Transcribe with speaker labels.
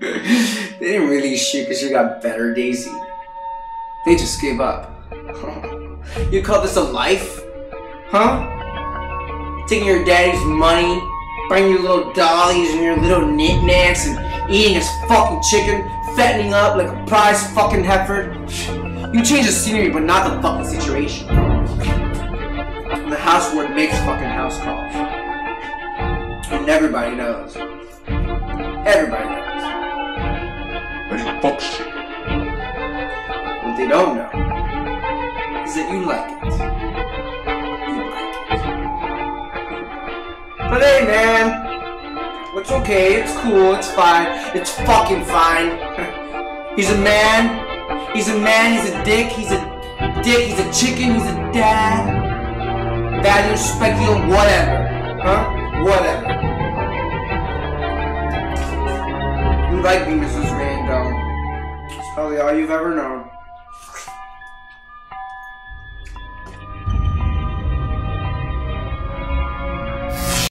Speaker 1: they didn't release shit because you got better, Daisy. They just gave up. you call this a life? Huh? Taking your daddy's money, buying your little dollies and your little knickknacks and eating his fucking chicken, fattening up like a prize fucking heifer. You change the scenery, but not the fucking situation. The house word makes fucking house calls. And everybody knows. Everybody knows.
Speaker 2: Hey, fuck shit.
Speaker 1: What they don't know is that you like it. You like it. But hey, man. It's okay. It's cool. It's fine. It's fucking fine. he's a man. He's a man. He's a dick. He's a dick. He's a chicken. He's a dad. Value, speculum, whatever. Huh? Whatever. Like me, Mrs. Randall. It's probably all you've ever known.